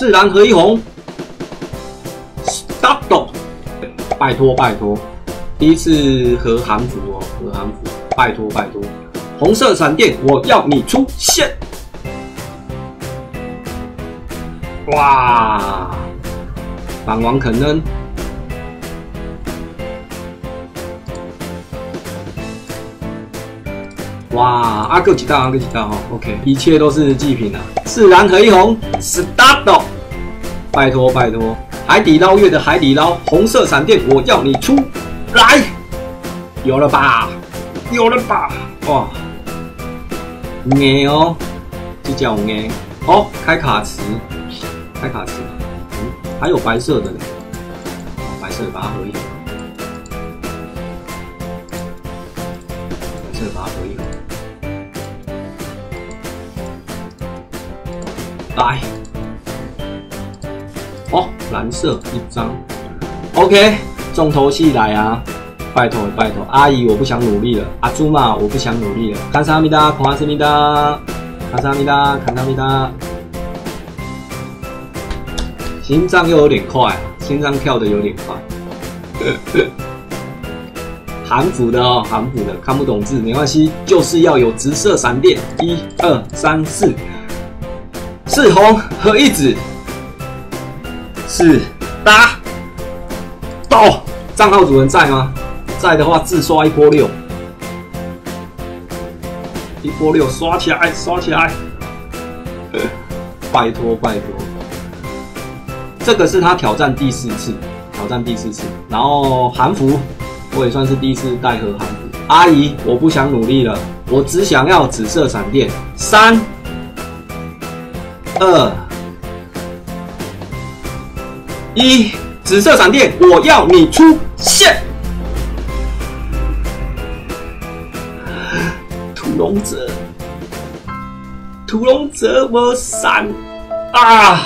自然和一红，stop！拜托拜托，第一次和韩服哦，和韩服，拜托拜托，红色闪电，我要你出现！哇，反王肯恩。哇，阿哥几道，阿哥几道哈，OK，一切都是祭品啊！四蓝合一红，start！拜托拜托，海底捞月的海底捞红色闪电，我要你出来！有了吧？有了吧？哇，牛哦，这叫牛哦！开卡池，开卡池，嗯，还有白色的呢，白色把它合一，白色把它合一来，哦，蓝色一张，OK，重头戏来啊！拜托拜托，阿姨我不想努力了，阿朱嘛我不想努力了，卡萨米达，卡萨米达，卡萨米达，卡萨米达，心脏又有点快，心脏跳的有点快。韩服的哦，韩服的，看不懂字没关系，就是要有直射闪电，一二三四。四红和一紫，是打到账号主人在吗？在的话自刷一波六，一波六刷起来，刷起来！拜托拜托，这个是他挑战第四次，挑战第四次。然后韩服我也算是第一次带盒韩服。阿姨，我不想努力了，我只想要紫色闪电三。二一，紫色闪电，我要你出现！屠龙者，屠龙者，我闪啊！